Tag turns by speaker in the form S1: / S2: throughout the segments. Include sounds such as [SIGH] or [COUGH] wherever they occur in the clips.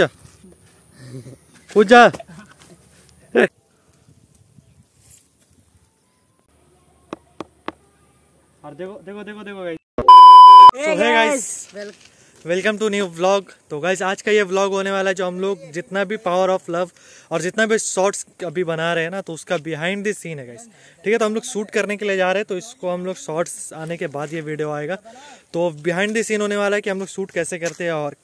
S1: जा कूद जा और देखो देखो देखो देखो गाइस सो है guys welcome to new vlog तो गाइस आज का ये व्लॉग होने वाला है जो हम लोग जितना भी पावर ऑफ़ लव और जितना भी शॉर्ट्स अभी बना रहे हैं ना तो उसका बिहाइंड द सीन है गाइस ठीक है तो हम लोग शूट करने के लिए जा रहे हैं तो इसको हम लोग शॉर्ट्स आने के बाद ये वीडियो आएगा। तो बिहाइंड द सीन होने वाला है कि हम लोग शूट कैसे करते हैं और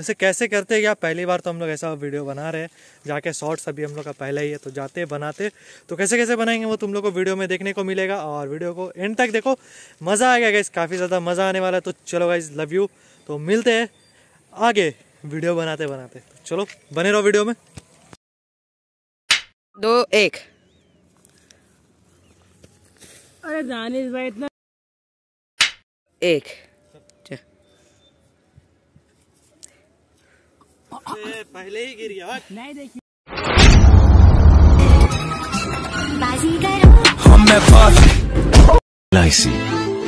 S1: जैसे कैसे करते हैं क्या पहली बार तो हम लोग ऐसा वीडियो बना रहे हैं? जाके शॉर्ट्स अभी हम लोग का पहला ही है तो जाते बनाते। तो कैसे कैसे बनाएँगे वो तुम लोग को वीडियो में देखने को मिलेगा और वीडियो को एंड तक देखो। मज़ा आएगा गाइस काफ़ी ज़्यादा मज़ा आने वाला है। तो चलो गाइस लव यू तो मिलते हैं आगे वीडियो बनाते बनाते। चलो बने रहो वीडियो में।
S2: दो एक।
S3: अरे दानिश भाई इतना
S2: एक।
S1: पहले ही गिर गया
S3: नहीं देखी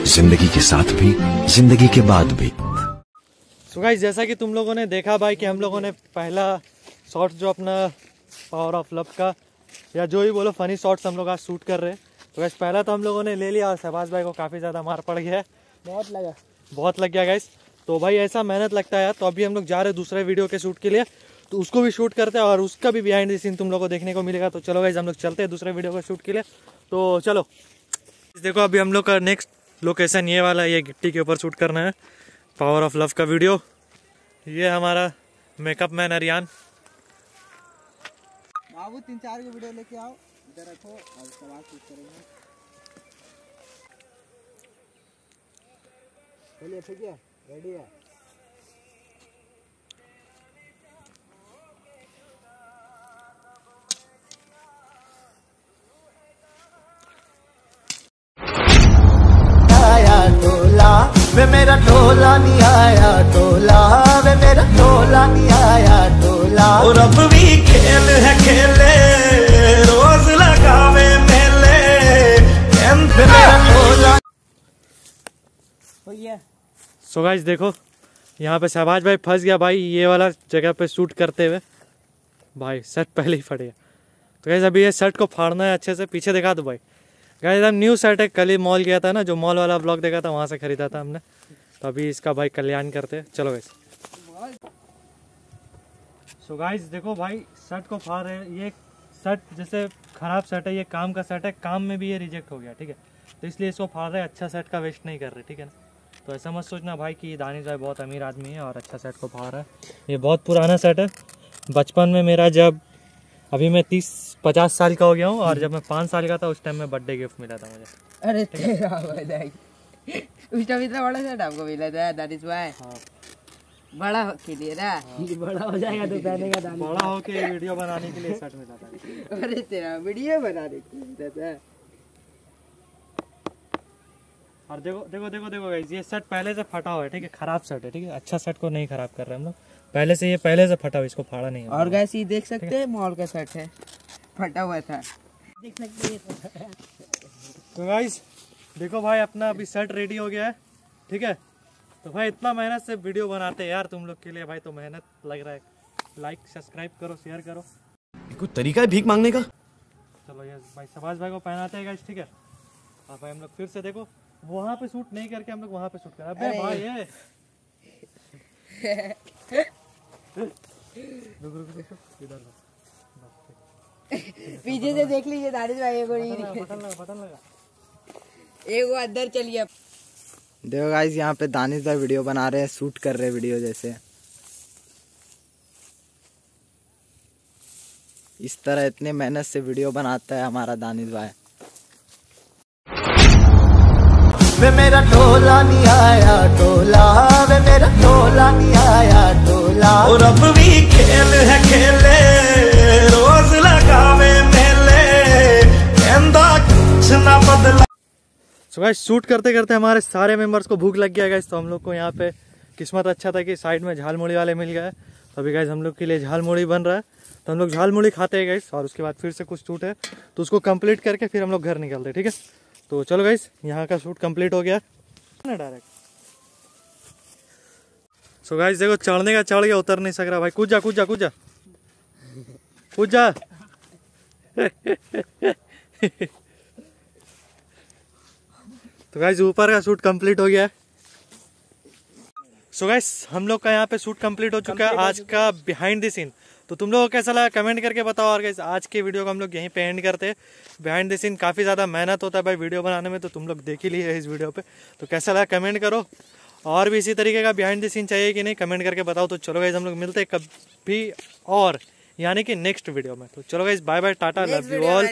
S4: ज़िंदगी के साथ भी ज़िंदगी के बाद भी
S1: सो गाइस जैसा कि तुम लोगों ने देखा भाई कि हम लोगों ने पहला शॉट जो अपना पावर ऑफ़ लव का या जो भी बोलो फनी शॉट्स हम लोग आज शूट कर रहे हैं। तो गैस पहला तो हम लोगों ने ले लिया और शहबाज भाई को काफ़ी ज़्यादा मार पड़ गया
S3: बहुत लगा।
S1: बहुत लग गया गाइस तो भाई ऐसा मेहनत लगता है यार तो अभी हम लोग जा रहे हैं दूसरे वीडियो के शूट के लिए तो उसको भी शूट करते हैं और उसका भी बिहाइंड सीन तुम लोगों को देखने को मिलेगा। तो चलो गाइस हम लोग चलते हैं दूसरे वीडियो के शूट के लिए। तो चलो। देखो, अभी हम लोग का नेक्स्ट लोकेशन ये वाला, ये गिट्टी के ऊपर शूट करना है। पावर ऑफ़ लव का वीडियो ये हमारा मेकअप मैन अरियान
S3: बाबू, तीन चार की वीडियो लेके आओ। इधर रखो, और सवाल पूछ करेंगे। चलिए ठीक है रेडी है
S5: वे मेरा टोला नहीं आया टोला वे मेरा टोला नहीं आया टोला। और अब भी खेल है खेले।
S1: सो गाइस देखो, यहाँ पे शहबाज भाई, फंस गया भाई ये वाला जगह पे शूट करते हुए। भाई शर्ट पहले ही फट गया। तो गाइस अभी ये शर्ट को फाड़ना है अच्छे से, पीछे दिखा दो भाई। गाइस हम न्यू शर्ट है, कल ही मॉल गया था ना, जो मॉल वाला ब्लॉग देखा था, वहाँ से खरीदा था हमने। तो अभी इसका भाई कल्याण करते हैं। चलो गाइस सो गाइस देखो भाई शर्ट को फाड़ रहे ये शर्ट जैसे खराब शर्ट है, ये काम का शर्ट है, काम में भी ये रिजेक्ट हो गया, ठीक है। तो इसलिए इसको फाड़ रहे अच्छा शर्ट का वेस्ट नहीं कर रहे, ठीक है ना। तो ऐसा मत सोचना भाई कि दानिश भाई बहुत अमीर आदमी है और अच्छा शर्ट को फाड़ रहा है। ये बहुत पुराना शर्ट है। बचपन में मेरा जब अभी मैं तीस पचास साल का हो गया हूँ और जब मैं पाँच साल का था उस टाइम में बर्थडे गिफ्ट मिला था मुझे।
S2: अरे उस टाइम इतना बड़ा सेट आपको मिला था दानिश भाई
S1: हाँ।
S2: बड़ा के लिए ना?
S3: बड़ा हो जाएगा तो पहनेगा दानिश
S1: बड़ा होके वीडियो बनाने के लिए शर्ट मिला था। [LAUGHS]
S2: अरे तेरा वीडियो बना दे था।
S1: और देखो देखो देखो देखो guys, ये शर्ट पहले से फटा हुआ है ठीक है? खराब शर्ट है ठीक है? अच्छा शर्ट को नहीं खराब कर रहे हम लोग। पहले से ये पहले से फटा हुआ इसको फाड़ा नहीं
S2: और गैस ये देख सकते हैं मॉल का सेट है। फटा हुआ था।
S3: देख सकते हैं
S1: तो गाइस देखो भाई अपना अभी शर्ट रेडी हो गया है ठीक है? तो भाई इतना मेहनत से वीडियो बनाते हैं यार तुम लोग के लिए भाई तो मेहनत लग रहा है। लाइक सब्सक्राइब करो शेयर करो।
S4: कोई तरीका है भीख मांगने का?
S1: चलो यार भाई सबाज भाई को पहनाते हैं गाइस ठीक है? अब भाई हम लोग फिर से देखो। वहाँ पे शूट नहीं करके हम लोग वहाँ पे शूट कर। अबे भाई ये। रुक रुक रुक इधर। [LAUGHS]
S2: पीछे से देख लीजिए दानिश भाई को नहीं
S1: बटन लगा बटन लगा
S2: एक वो अंदर चलिए
S5: देखो गाइस यहाँ पे दानिश भाई वीडियो बना रहे हैं शूट कर रहे हैं वीडियो जैसे। इस तरह इतने मेहनत से वीडियो बनाता है हमारा दानिश भाई। वे मेरा टोला नहीं आया टोला। वे मेरा टोला नहीं आया टोला। और अब भी खेल है खेले रोज लगावे मेले। कहता कुछ ना बदला।
S1: सो गाइस शूट करते करते हमारे सारे मेंबर्स को भूख लग गया गाइस तो हम लोग को यहाँ पे किस्मत अच्छा था कि साइड में झाल मुड़ी वाले मिल गए। तो अभी गाइस हम लोग के लिए झाल मुड़ी बन रहा है। तो हम लोग झाल मुड़ी खाते हैं गाइस और उसके बाद फिर से कुछ शूट है। तो उसको कंप्लीट करके फिर हम लोग घर निकलते हैं ठीक है? तो चलो गाइस यहाँ का शूट कंप्लीट हो गया। ना डायरेक्ट सो गाइस देखो चढ़ने का चढ़ गया उतर नहीं सक रहा भाई। कूद जा कूद जा कूद जा। कूद जा। [LAUGHS] तो गाइस ऊपर का शूट कंप्लीट हो गया। सो गाइस हम लोग का यहाँ पे शूट कंप्लीट हो चुका है। आज का बिहाइंड द सीन तो तुम लोगों को कैसा लगा कमेंट करके बताओ और गाइस आज के वीडियो को हम लोग यहीं पे एंड करते हैं। बिहाइंड द सीन काफ़ी ज़्यादा मेहनत होता है भाई वीडियो बनाने में तो तुम लोग देख ही लिए इस वीडियो पे। तो कैसा लगा कमेंट करो। और भी इसी तरीके का बिहाइंड द सीन चाहिए कि नहीं कमेंट करके बताओ। तो चलो गाइज़ हम लोग मिलते हैं कभी और यानी कि नेक्स्ट वीडियो में। तो चलो guys bye bye tata love you all